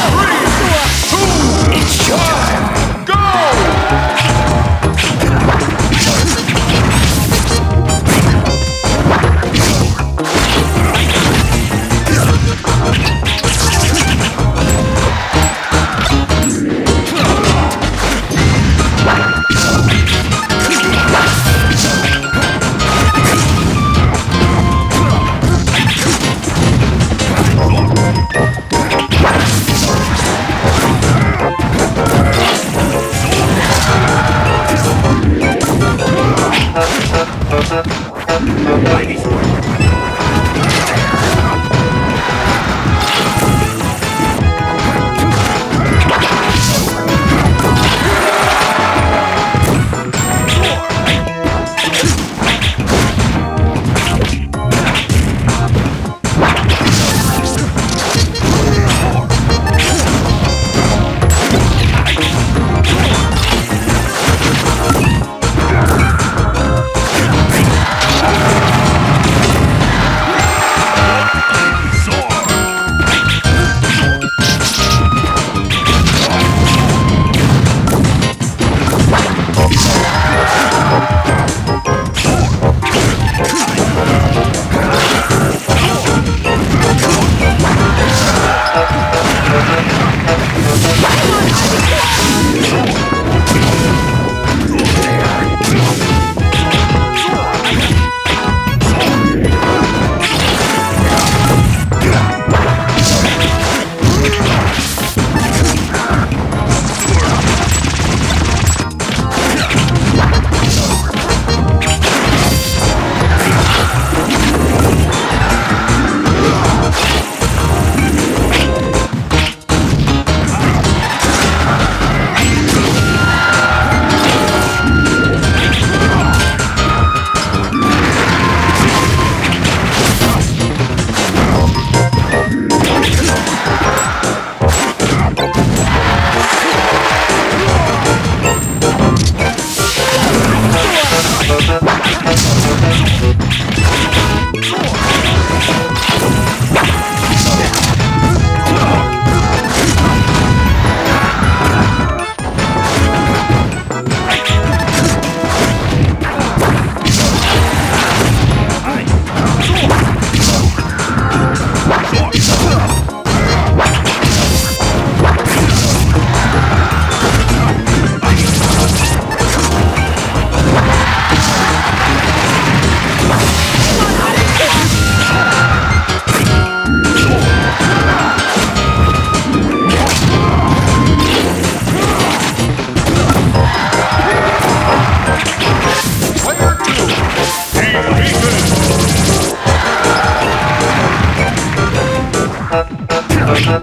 Three. Sure.